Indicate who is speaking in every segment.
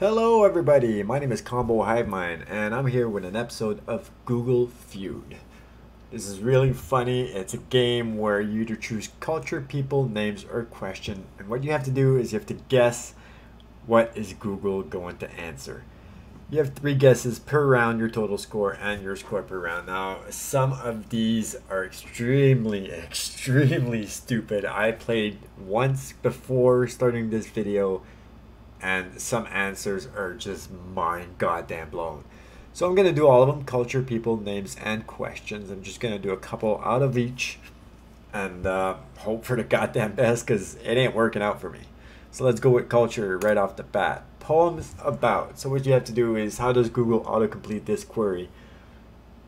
Speaker 1: Hello everybody, my name is Combo Hivemind and I'm here with an episode of Google Feud. This is really funny. It's a game where you either choose culture, people, names, or question. And what you have to do is you have to guess what is Google going to answer. You have three guesses per round, your total score, and your score per round. Now, some of these are extremely, extremely stupid. I played once before starting this video, and some answers are just mind goddamn blown. So I'm going to do all of them, culture, people, names, and questions. I'm just going to do a couple out of each and uh, hope for the goddamn best because it ain't working out for me. So let's go with culture right off the bat poems about. So what you have to do is how does Google autocomplete this query?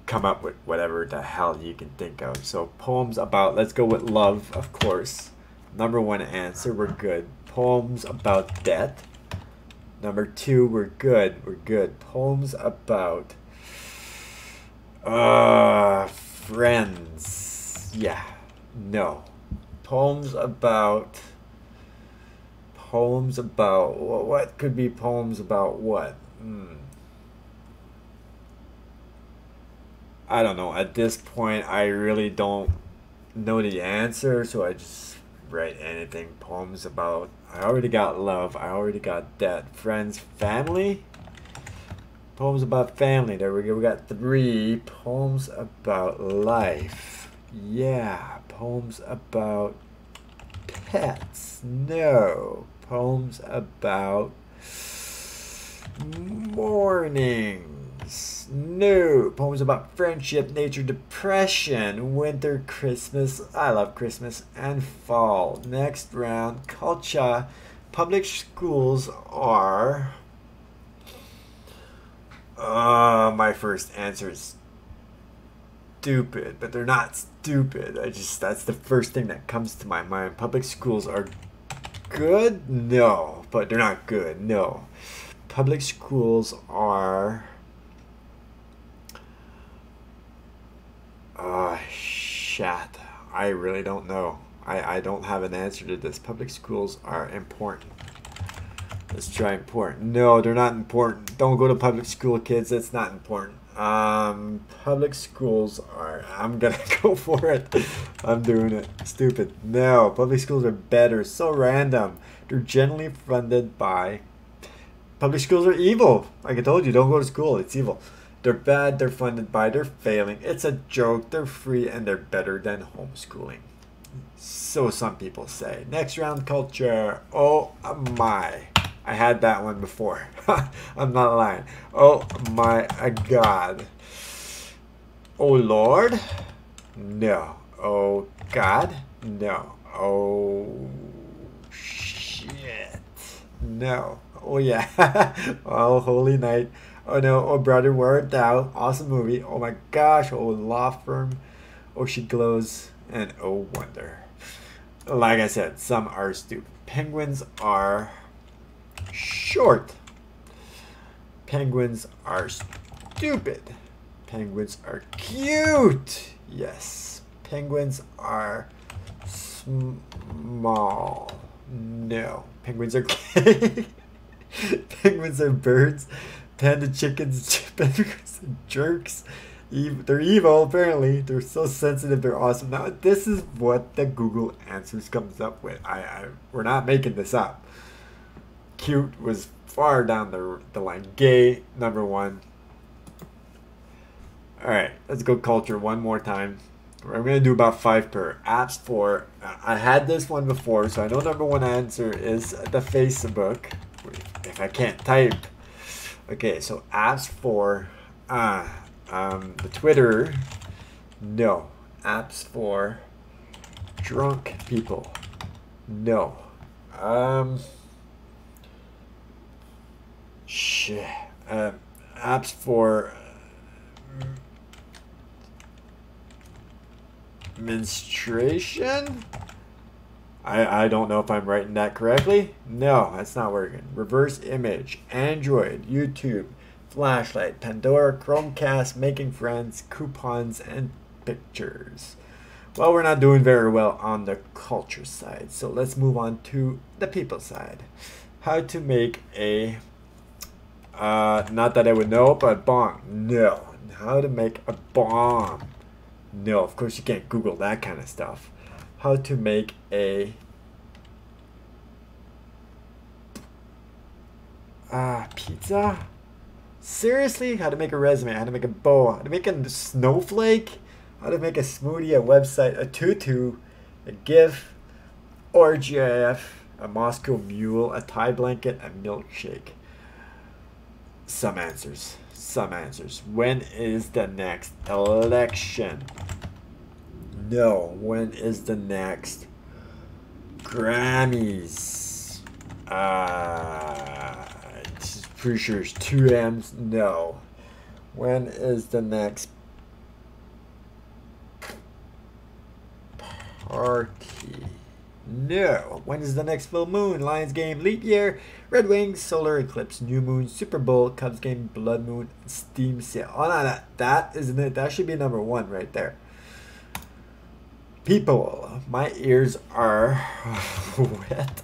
Speaker 1: Come up with whatever the hell you can think of. So poems about, let's go with love, of course. Number one answer, we're good. Poems about death. Number two, we're good. We're good. Poems about uh friends. Yeah. No. Poems about poems about what could be poems about what? Hmm. I don't know. At this point, I really don't know the answer, so I just write anything. Poems about. I already got love. I already got death. Friends, family. Poems about family. There we go. We got three. Poems about life. Yeah. Poems about pets. No poems about mornings. No. Poems about friendship, nature, depression, winter, Christmas. I love Christmas. And fall. Next round. Culture. Public schools are. Uh, my first answer is stupid, but they're not stupid. I just, that's the first thing that comes to my mind. Public schools are good? No, but they're not good. No. Public schools are. Uh, shit. I really don't know. I, I don't have an answer to this. Public schools are important. Let's try important. No, they're not important. Don't go to public school, kids. That's not important. Um, public schools are. I'm gonna go for it. I'm doing it. Stupid. No, public schools are better. So random. They're generally funded by. Public schools are evil. Like I told you, don't go to school. It's evil. They're bad. They're funded by. They're failing. It's a joke. They're free and they're better than homeschooling. So some people say. Next round culture. Oh my. I had that one before. I'm not lying. Oh my God. Oh Lord? No. Oh God? No. Oh shit. No. Oh yeah. oh holy night. Oh no. Oh brother, where art thou? Awesome movie. Oh my gosh. Oh law firm. Oh she glows. And oh wonder. Like I said, some are stupid. Penguins are short. Penguins are stupid. Penguins are cute. Yes. Penguins are small. No. Penguins are Penguins are birds. Panda chickens. Jerks. They're evil, apparently. They're so sensitive. They're awesome. Now, this is what the Google Answers comes up with. I, I We're not making this up cute was far down the, the line. Gay, number one. Alright, let's go culture one more time. I'm going to do about five per. Apps for, I had this one before, so I know number one answer is the Facebook. If I can't type. Okay, so apps for, uh, um, the Twitter. No. Apps for drunk people. No. Um... Shit. Uh, apps for uh, menstruation? I, I don't know if I'm writing that correctly. No, that's not working. Reverse image, Android, YouTube, flashlight, Pandora, Chromecast, making friends, coupons, and pictures. Well, we're not doing very well on the culture side, so let's move on to the people side. How to make a Uh, not that I would know, but bong. No. How to make a bomb. No, of course you can't Google that kind of stuff. How to make a Ah, pizza? Seriously? How to make a resume, how to make a bow, how to make a snowflake, how to make a smoothie, a website, a tutu, a GIF, or GIF, a Moscow mule, a tie blanket, a milkshake. Some answers. Some answers. When is the next election? No. When is the next Grammys? Uh, pretty sure it's two M's. No. When is the next party? No. When is the next full moon? Lions game, leap year, Red Wings, solar eclipse, new moon, Super Bowl, Cubs game, blood moon, steam sale. Oh no, that that isn't it. That should be number one right there. People, my ears are wet.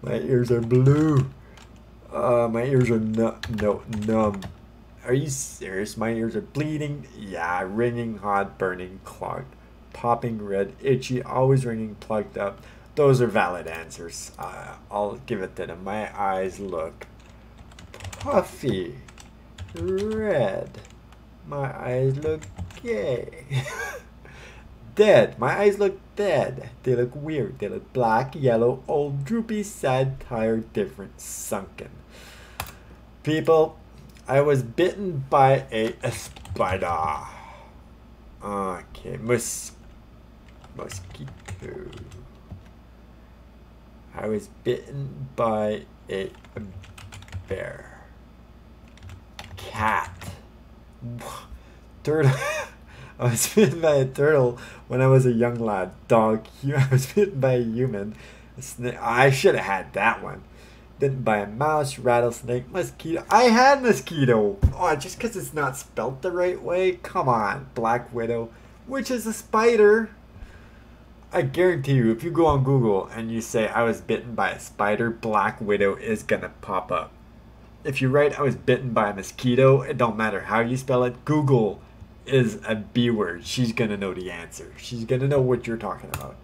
Speaker 1: My ears are blue. Uh, my ears are no, no, numb. Are you serious? My ears are bleeding. Yeah, ringing, hot, burning, clogged, popping, red, itchy, always ringing, plugged up. Those are valid answers. Uh, I'll give it to them. My eyes look puffy, red. My eyes look gay. dead. My eyes look dead. They look weird. They look black, yellow, old, droopy, sad, tired, different, sunken. People, I was bitten by a, a spider. Okay, mus mosquito. I was bitten by a, a bear. Cat. Turtle. I was bitten by a turtle when I was a young lad. Dog. I was bitten by a human. A snake. I should have had that one bitten by a mouse, rattlesnake, mosquito. I had mosquito. Oh, just because it's not spelt the right way? Come on, Black Widow, which is a spider. I guarantee you, if you go on Google and you say I was bitten by a spider, Black Widow is gonna pop up. If you write I was bitten by a mosquito, it don't matter how you spell it. Google is a B word. She's gonna know the answer. She's gonna know what you're talking about.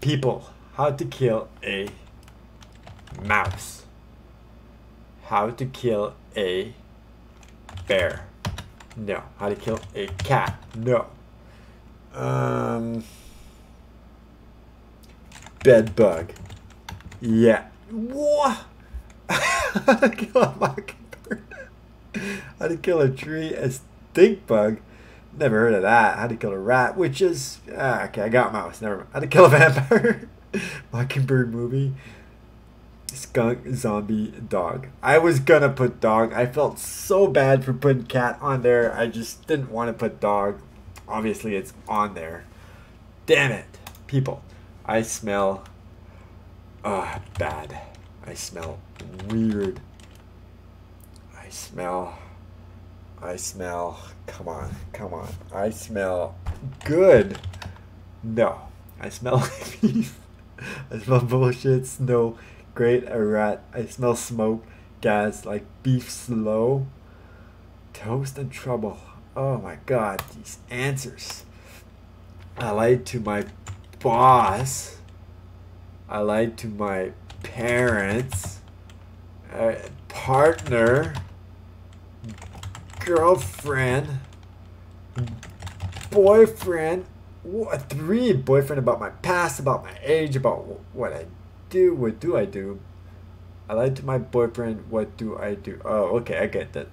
Speaker 1: People, how to kill a mouse. How to kill a bear. No. How to kill a cat. No. Um, bed bug. Yeah. What? How to kill a mockingbird. How to kill a tree. Stink bug. Never heard of that. How to kill a rat, which is ah, okay. I got mouse. Never mind. How to kill a vampire. Mockingbird movie skunk zombie dog i was gonna put dog i felt so bad for putting cat on there i just didn't want to put dog obviously it's on there damn it people i smell uh bad i smell weird i smell i smell come on come on i smell good no i smell beef i smell bullshit snow great a rat. I smell smoke, gas, like beef slow. Toast and trouble. Oh my god, these answers. I lied to my boss. I lied to my parents. Uh, partner. Girlfriend. Boyfriend. Three boyfriend about my past, about my age, about what I do? What do I do? I lied to my boyfriend. What do I do? Oh, okay, I get that.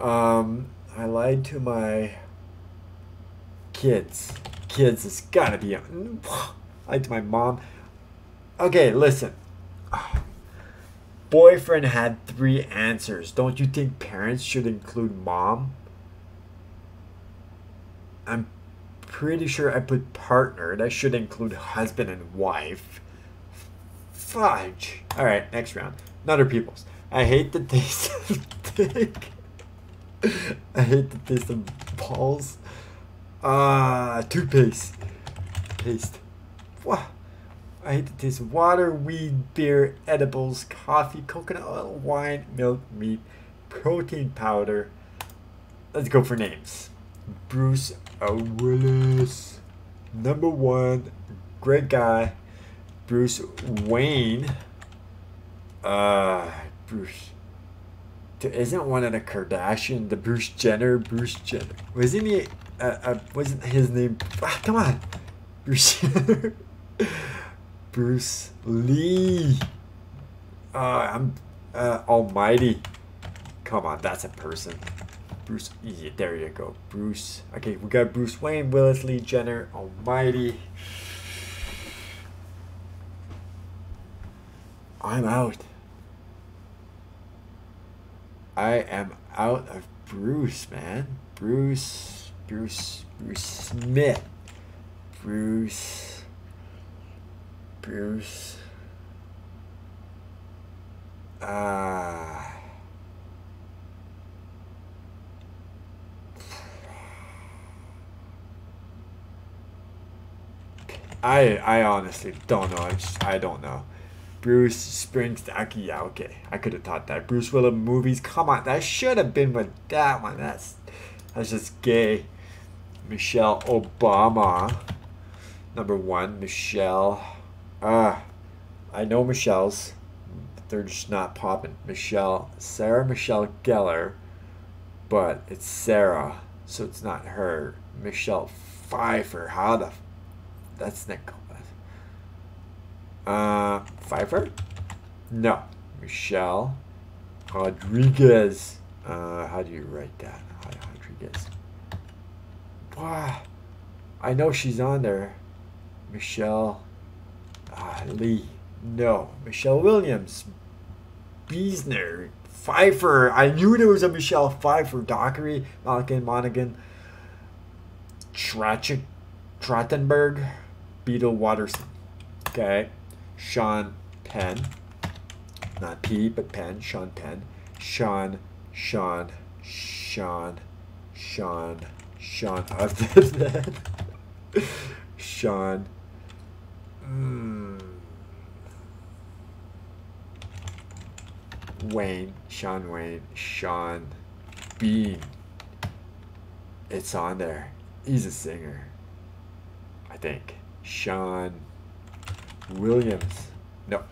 Speaker 1: Um, I lied to my kids. Kids, it's gotta be. I lied to my mom. Okay, listen. Boyfriend had three answers. Don't you think parents should include mom? I'm pretty sure I put partner. That should include husband and wife. Fudge. Alright, next round. Another peoples. I hate the taste of dick. I hate the taste of balls. Ah, uh, toothpaste. Paste. What? I hate the taste water, weed, beer, edibles, coffee, coconut oil, wine, milk, meat, protein powder. Let's go for names. Bruce Willis. Number one, great guy. Bruce Wayne. Uh, Bruce. Isn't one of the Kardashian, the Bruce Jenner, Bruce Jenner? Wasn't he, uh, uh wasn't his name, ah, come on. Bruce Jenner. Bruce Lee. Uh, I'm, uh, Almighty. Come on, that's a person. Bruce, yeah, there you go. Bruce. Okay, we got Bruce Wayne, Willis Lee Jenner, Almighty. I'm out. I am out of Bruce, man. Bruce, Bruce, Bruce Smith. Bruce, Bruce. Ah. Uh, I I honestly don't know. I just I don't know. Bruce Springsteen. Yeah, okay. I could have thought that. Bruce Willis movies. Come on, that should have been with that one. That's that's just gay. Michelle Obama. Number one, Michelle. Ah, I know Michelle's. They're just not popping. Michelle, Sarah Michelle Gellar, but it's Sarah, so it's not her. Michelle Pfeiffer. How the that's Nick. Uh, Pfeiffer? No. Michelle Rodriguez. Uh, how do you write that? Rodriguez. Wow. I know she's on there. Michelle uh, Lee. No. Michelle Williams. Beesner. Pfeiffer. I knew there was a Michelle Pfeiffer. Dockery. Malkin Monaghan. Trachik. Trachtenberg. Beadle Watterson. Okay. Sean Penn. Not P, but Penn. Sean Penn. Sean, Sean, Sean, Sean, Sean. Sean. Mm. Wayne, Sean Wayne, Sean Bean. It's on there. He's a singer. I think. Sean Williams. No.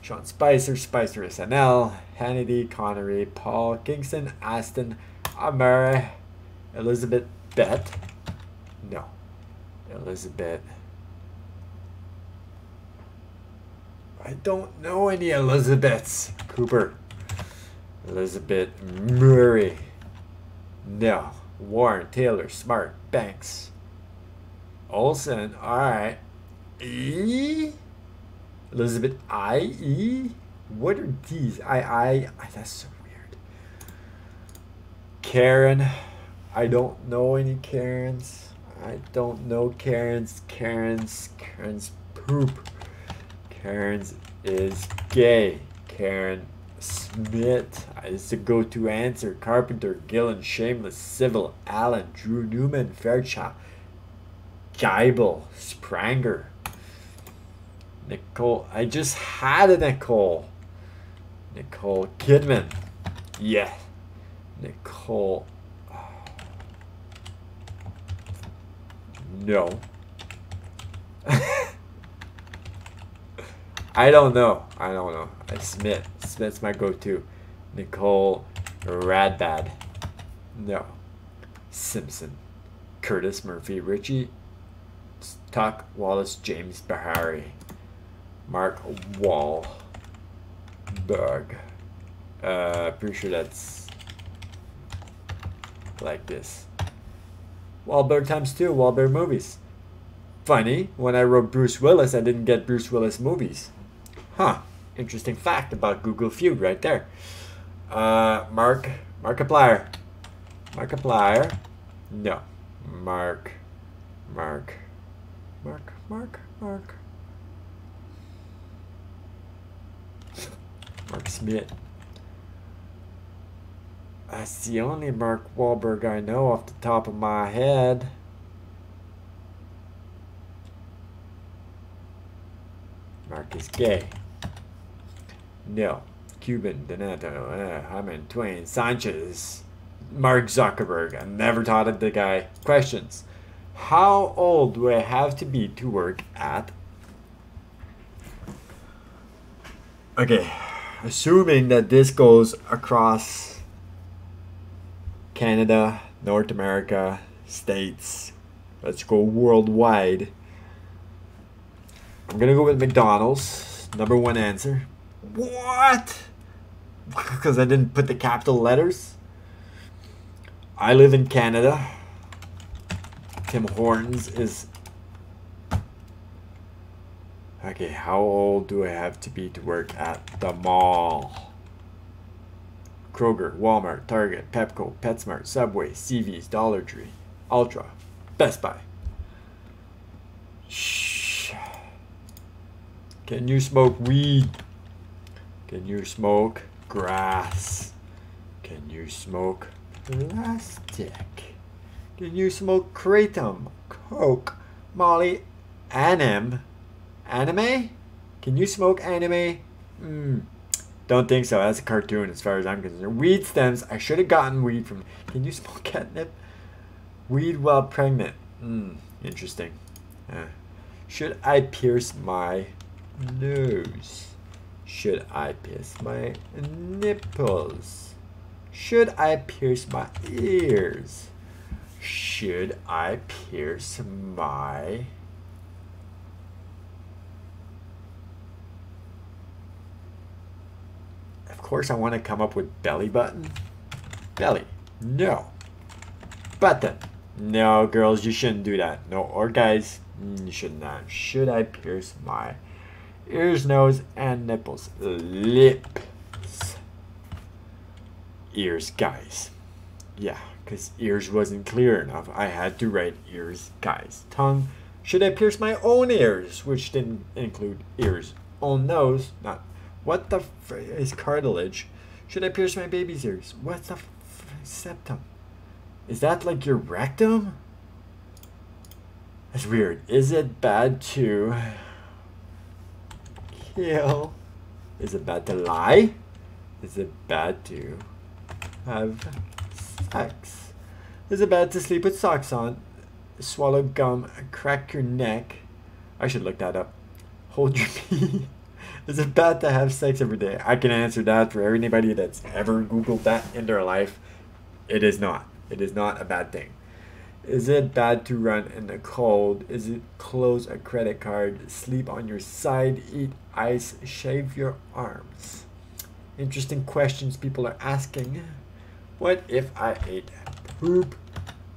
Speaker 1: Sean Spicer, Spicer SNL, Hannity, Connery, Paul, Kingston, Astin, Amara, Elizabeth Bett. No. Elizabeth. I don't know any Elizabeths. Cooper. Elizabeth Murray. No. Warren, Taylor, Smart, Banks. Olsen, All right. E. Elizabeth I E. What are these? I I. I that's so weird. Karen. I don't know any Karens. I don't know Karens. Karens. Karens poop. Karens is gay. Karen Smith is the go-to answer. Carpenter, Gillan, Shameless, Civil, Allen, Drew Newman, Fairchild, Geibel, Spranger, Nicole. I just had a Nicole. Nicole Kidman. Yeah. Nicole. No. I don't know. I don't know. I Smith. Smith's my go-to. Nicole Radbad. No. Simpson. Curtis Murphy. Richie Tuck Wallace James Bahari. Mark Wahlberg. Uh, pretty sure that's like this. Wahlberg times two, Wahlberg movies. Funny, when I wrote Bruce Willis, I didn't get Bruce Willis movies. Huh. Interesting fact about Google Feud right there. Uh, Mark, Markiplier. Markiplier. No. Mark, Mark, Mark, Mark, Mark. Mark Smith. That's the only Mark Wahlberg I know off the top of my head. Mark is gay. No. Cuban, Donato, uh, Hyman, Twain, Sanchez, Mark Zuckerberg. I never taught of the guy. Questions. How old do I have to be to work at? Okay, assuming that this goes across Canada, North America, States, let's go worldwide. I'm gonna go with McDonald's. Number one answer. What? Because I didn't put the capital letters? I live in Canada. Tim Hortons is. Okay, how old do I have to be to work at the mall? Kroger, Walmart, Target, Pepco, PetSmart, Subway, CVS, Dollar Tree, Ulta, Best Buy. Shh. Can you smoke weed? Can you smoke grass? Can you smoke plastic? Can you smoke kratom, coke, molly, anim, anime? Can you smoke anime? Hmm. Don't think so. That's a cartoon as far as I'm concerned. Weed stems. I should have gotten weed from. Can you smoke catnip? Weed while pregnant. Hmm. Interesting. Should I pierce my nose? Should I pierce my nipples? Should I pierce my ears? Should I pierce my Of course I want to come up with belly button. Belly. No. Button. No, girls, you shouldn't do that. No, or guys, mm, you should not. Should I pierce my ears, nose, and nipples? Lips. Ears, guys. Yeah, because ears wasn't clear enough. I had to write ears, guys. Tongue. Should I pierce my own ears, which didn't include ears? Own nose, not. What the is cartilage? Should I pierce my baby's ears? What's the septum? Is that like your rectum? That's weird. Is it bad to kill? Is it bad to lie? Is it bad to have sex? Is it bad to sleep with socks on? Swallow gum, crack your neck? I should look that up. Hold your pee. Is it bad to have sex every day? I can answer that for anybody that's ever Googled that in their life. It is not. It is not a bad thing. Is it bad to run in the cold? Is it close a credit card? Sleep on your side? Eat ice? Shave your arms? Interesting questions people are asking. What if I ate poop?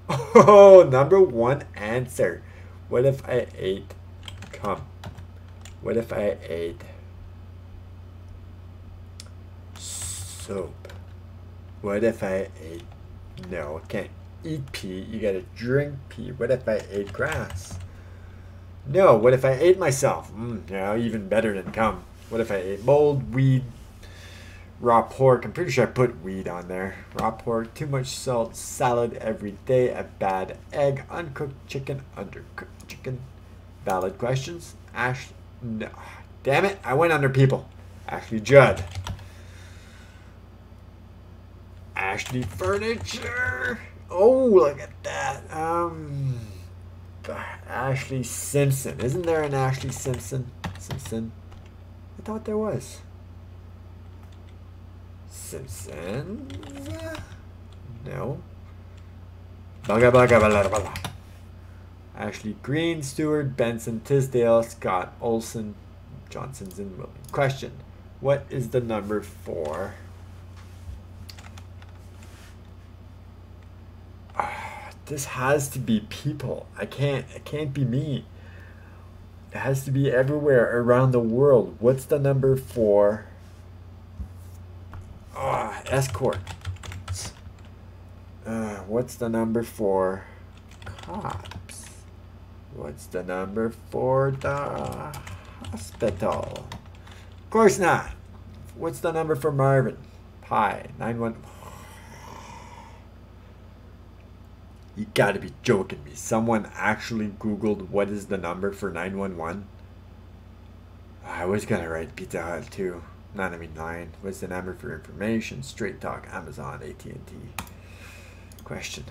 Speaker 1: Oh, number one answer. What if I ate cum? What if I ate soap? What if I ate no, can't eat pee. You gotta drink pee. What if I ate grass? No, what if I ate myself? Mm, yeah, even better than cum. What if I ate mold, weed, raw pork? I'm pretty sure I put weed on there. Raw pork, too much salt, salad every day, a bad egg, uncooked chicken, undercooked chicken. Valid questions. Ash, no. Damn it, I went under people. Ashley Judd. Ashley Furniture. Oh, look at that. Um, Ashley Simpson. Isn't there an Ashley Simpson? Simpson? I thought there was. Simpson? No. Bugga. Ashley Green, Stewart, Benson, Tisdale, Scott, Olsen, Johnson's, William. Question. What is the number for this has to be people. I can't it can't be me. It has to be everywhere around the world. What's the number for ah, escort? Uh, what's the number for cops? What's the number for the hospital? Of course not. What's the number for Marvin? Pi. 911. You gotta be joking me. Someone actually Googled what is the number for 911? I was gonna write Pizza Hut too. Not I nine. What's the number for information? Straight Talk, Amazon, AT and T. Question: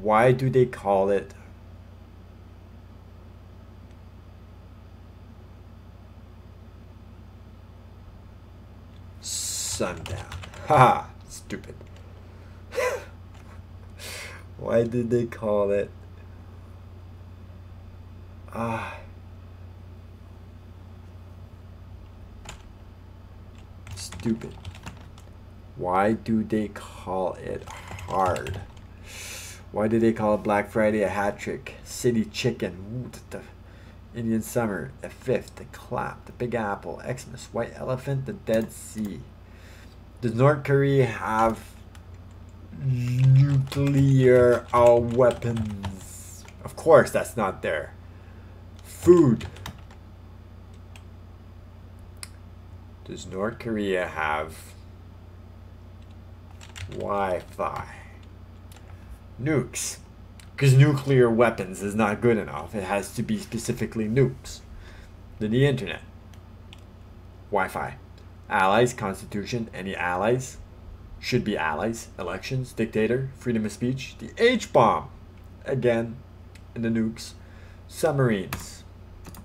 Speaker 1: Why do they call it? Sundown. Ha! Stupid. Why did they call it? Ah. Stupid. Why do they call it hard? Why do they call Black Friday a hat trick? City chicken. The, the Indian summer. A fifth. The clap. The Big Apple. Xmas. White elephant. The Dead Sea. Does North Korea have nuclear uh, weapons? Of course, that's not there. Food. Does North Korea have Wi-Fi? Nukes. Because nuclear weapons is not good enough. It has to be specifically nukes. Then the internet. Wi-Fi. Allies, constitution, any allies? Should be allies. Elections, dictator, freedom of speech. The H-bomb. Again, in the nukes. Submarines.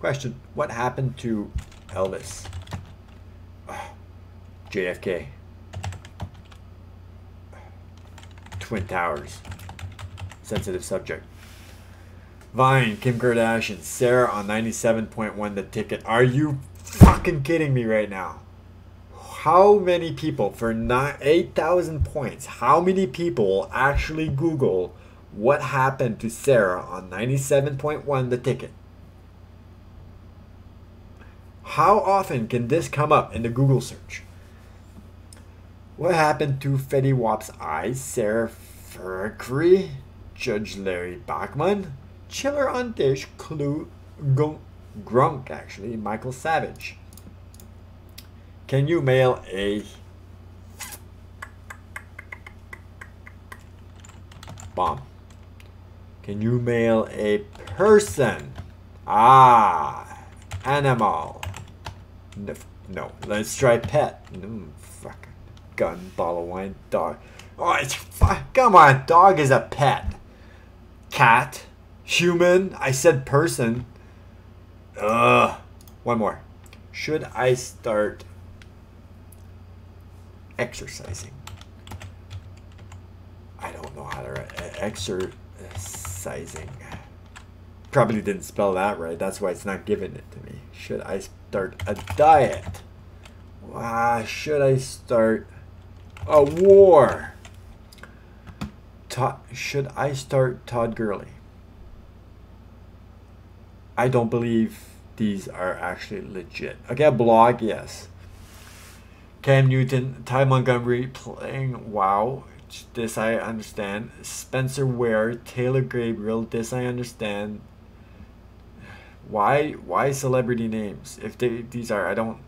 Speaker 1: Question, what happened to Elvis? JFK. Twin Towers. Sensitive subject. Vine, Kim Kardashian, Sarah on 97.1 the ticket. Are you fucking kidding me right now? How many people for not 8,000 points? How many people actually Google what happened to Sarah on 97.1 the ticket? How often can this come up in the Google search? What happened to Fetty Wap's eyes? Sarah Ferrari, Judge Larry Bachman, Chiller on Dish, Clue, Grunk, actually, Michael Savage. Can you mail a bomb? Can you mail a person? Ah, animal. No, no. let's try pet. Mm, fucking gun, bottle of wine, dog. Oh, it's come on. Dog is a pet. Cat, human. I said person. Ugh. One more. Should I start exercising? I don't know how to write exercising. Probably didn't spell that right. That's why it's not giving it to me. Should I start a diet? Uh, should I start a war? Todd, should I start Todd Gurley? I don't believe these are actually legit. Okay, a blog, yes. Cam Newton, Ty Montgomery playing WoW. This I understand. Spencer Ware, Taylor Gabriel. This I understand why why celebrity names? If they these are I don't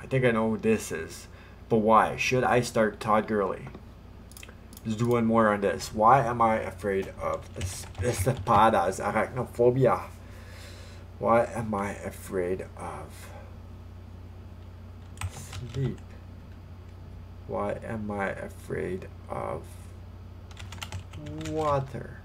Speaker 1: I think I know who this is. But why? Should I start Todd Gurley? Let's do one more on this. Why am I afraid of espadas, arachnophobia? Why am I afraid of sleep? Why am I afraid of water?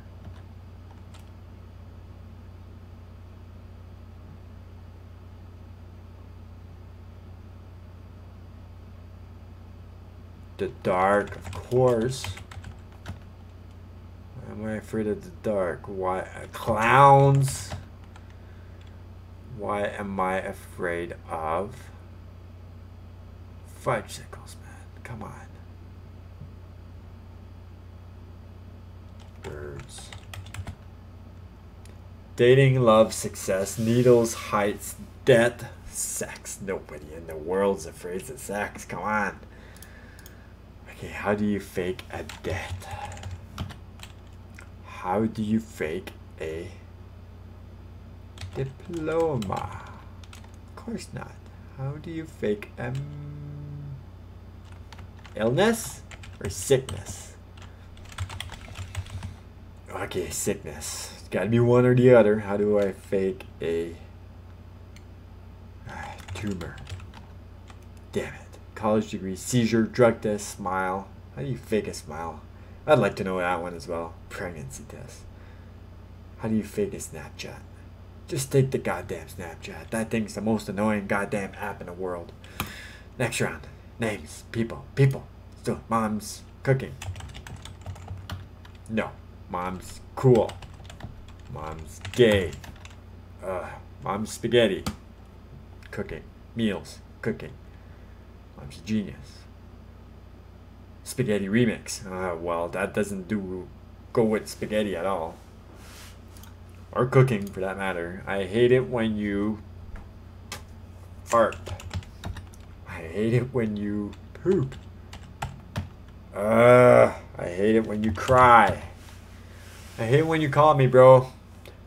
Speaker 1: the dark, of course. Why am I afraid of the dark? Why uh, clowns? Why am I afraid of fudgesicles? Come on. Birds. Dating, love, success, needles, heights, death, sex. Nobody in the world's afraid of sex. Come on. Okay, how do you fake a death? How do you fake a diploma? Of course not. How do you fake um illness or sickness? Okay, sickness. It's gotta be one or the other. How do I fake a uh, tumor? Damn it. College degree, seizure, drug test, smile. How do you fake a smile? I'd like to know that one as well. Pregnancy test. How do you fake a Snapchat? Just take the goddamn Snapchat. That thing's the most annoying goddamn app in the world. Next round. Names. People. People. So, mom's cooking. No. Mom's cool. Mom's gay. Uh, mom's spaghetti. Cooking. Meals. Cooking. Mom's a genius. Spaghetti remix. Uh, well, that doesn't do go with spaghetti at all. Or cooking, for that matter. I hate it when you fart. I hate it when you poop. Uh, I hate it when you cry. I hate when you call me, bro.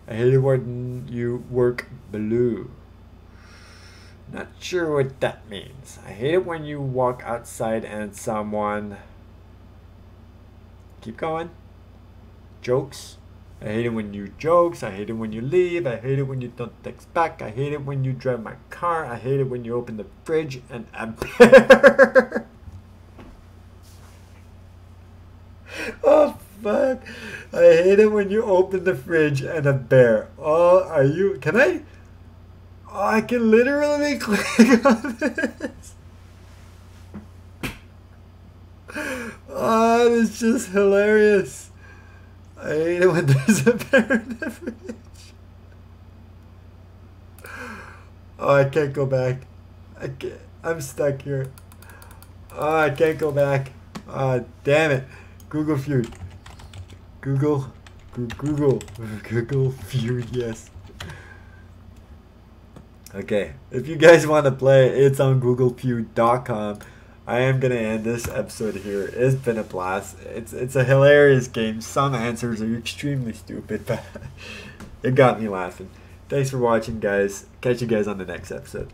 Speaker 1: I hate it when you work blue. Not sure what that means. I hate it when you walk outside and someone. Keep going. Jokes. I hate it when you jokes. I hate it when you leave. I hate it when you don't text back. I hate it when you drive my car. I hate it when you open the fridge and bear. oh fuck! I hate it when you open the fridge and a bear. Oh, are you? Can I? Oh, I can literally click on this. Oh, it's just hilarious. I hate it when there's a the. Oh, I can't go back. I can't. I'm stuck here. Oh, I can't go back. Oh, damn it. Google Feud. Google. Google. Google Feud, yes. Okay, if you guys want to play, it's on googlefeud.com. I am gonna end this episode here. It's been a blast. It's it's a hilarious game. Some answers are extremely stupid, but it got me laughing. Thanks for watching, guys. Catch you guys on the next episode.